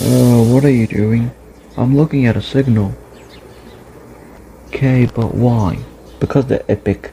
Uh, what are you doing? I'm looking at a signal. Okay, but why? Because they're epic